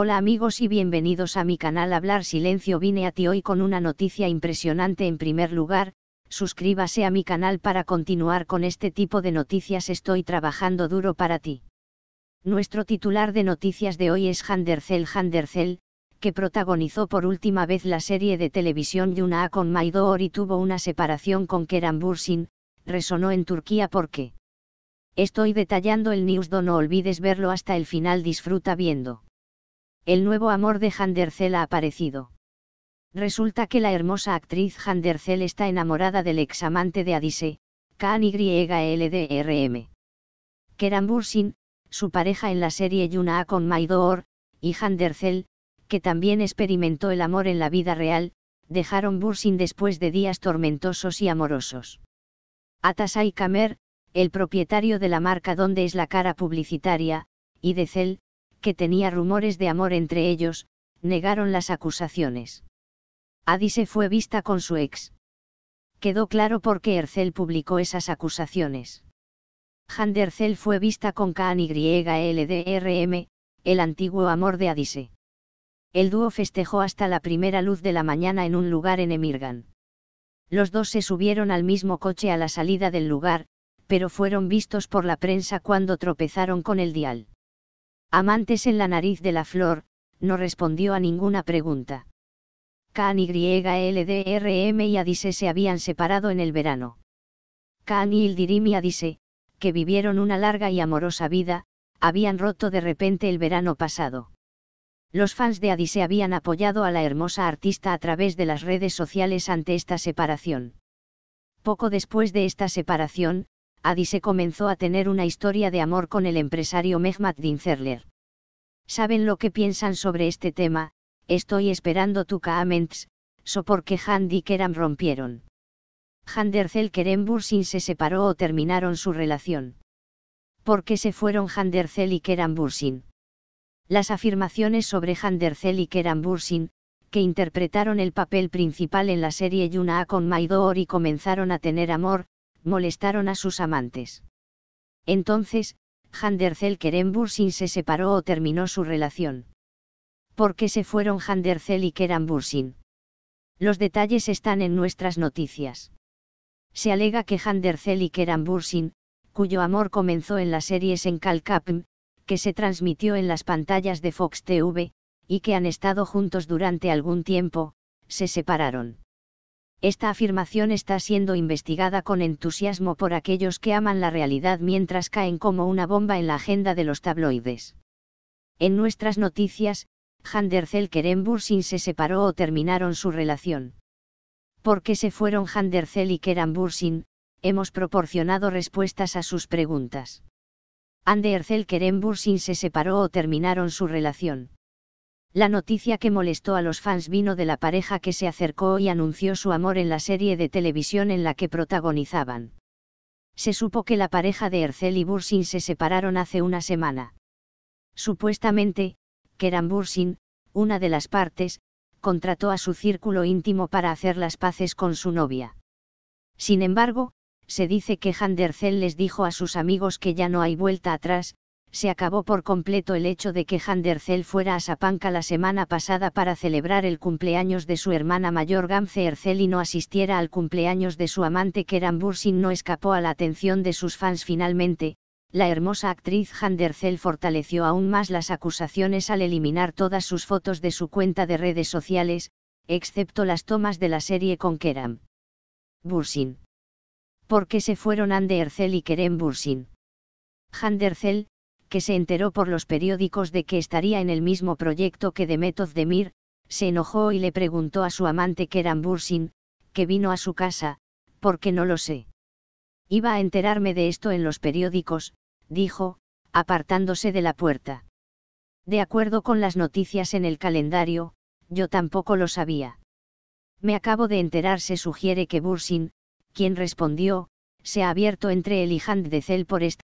Hola amigos y bienvenidos a mi canal Hablar Silencio. Vine a ti hoy con una noticia impresionante en primer lugar, suscríbase a mi canal para continuar con este tipo de noticias. Estoy trabajando duro para ti. Nuestro titular de noticias de hoy es Handercel Handercel, que protagonizó por última vez la serie de televisión Yuna con Maidor y tuvo una separación con Kerem Bursin, resonó en Turquía porque Estoy detallando el news no olvides verlo hasta el final disfruta viendo. El nuevo amor de Handercel ha aparecido. Resulta que la hermosa actriz Handercel está enamorada del examante de Adise, KNYLDRM. Keran Bursin, su pareja en la serie Yuna con Maidor, y Handercel, que también experimentó el amor en la vida real, dejaron Bursin después de días tormentosos y amorosos. Atasai Kamer, el propietario de la marca donde es la cara publicitaria, y de Cel, que tenía rumores de amor entre ellos, negaron las acusaciones. Adise fue vista con su ex. Quedó claro por qué Ercel publicó esas acusaciones. Handercel fue vista con KNYLDRM, el antiguo amor de Adise. El dúo festejó hasta la primera luz de la mañana en un lugar en Emirgan. Los dos se subieron al mismo coche a la salida del lugar, pero fueron vistos por la prensa cuando tropezaron con el dial. Amantes en la nariz de la flor, no respondió a ninguna pregunta. KNYLDRM y Adise se habían separado en el verano. Khan y Ildirim y Adise, que vivieron una larga y amorosa vida, habían roto de repente el verano pasado. Los fans de Adise habían apoyado a la hermosa artista a través de las redes sociales ante esta separación. Poco después de esta separación, Adise comenzó a tener una historia de amor con el empresario Mehmet Dincerler. ¿Saben lo que piensan sobre este tema? Estoy esperando tu comments, so porque Han y Kerem rompieron. Handercel Kerem Bursin se separó o terminaron su relación. ¿Por qué se fueron Handercel y Kerem Bursin? Las afirmaciones sobre Handercel y Kerem Bursin, que interpretaron el papel principal en la serie Yuna con Maidor y comenzaron a tener amor, molestaron a sus amantes. Entonces, Handercel Kerem Bursin se separó o terminó su relación. ¿Por qué se fueron Handercel y Kerem Bursin? Los detalles están en nuestras noticias. Se alega que Handercel y Kerem Bursin, cuyo amor comenzó en las series en Calcapm, que se transmitió en las pantallas de Fox TV, y que han estado juntos durante algún tiempo, se separaron. Esta afirmación está siendo investigada con entusiasmo por aquellos que aman la realidad mientras caen como una bomba en la agenda de los tabloides. En nuestras noticias, Handercel Kerem Bursin se separó o terminaron su relación. ¿Por qué se fueron Handercel y Kerem Bursin? Hemos proporcionado respuestas a sus preguntas. Andercel Kerem Bursin se separó o terminaron su relación. La noticia que molestó a los fans vino de la pareja que se acercó y anunció su amor en la serie de televisión en la que protagonizaban. Se supo que la pareja de Ercel y Bursin se separaron hace una semana. Supuestamente, Keran Bursin, una de las partes, contrató a su círculo íntimo para hacer las paces con su novia. Sin embargo, se dice que Handercel les dijo a sus amigos que ya no hay vuelta atrás, se acabó por completo el hecho de que Handercel fuera a Sapanca la semana pasada para celebrar el cumpleaños de su hermana mayor Gamze Ercel y no asistiera al cumpleaños de su amante Keran Bursin no escapó a la atención de sus fans finalmente, la hermosa actriz Handercel fortaleció aún más las acusaciones al eliminar todas sus fotos de su cuenta de redes sociales, excepto las tomas de la serie con Keram Bursin. ¿Por qué se fueron Ande Ercel y Kerem Bursin? Handercel, que se enteró por los periódicos de que estaría en el mismo proyecto que Demet Demir, se enojó y le preguntó a su amante Keran Bursin, que vino a su casa, ¿por qué no lo sé? Iba a enterarme de esto en los periódicos, dijo, apartándose de la puerta. De acuerdo con las noticias en el calendario, yo tampoco lo sabía. Me acabo de enterar, se sugiere que Bursin, quien respondió, se ha abierto entre él y de Cel por esta